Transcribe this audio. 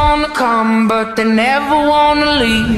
wanna come, but they never wanna leave.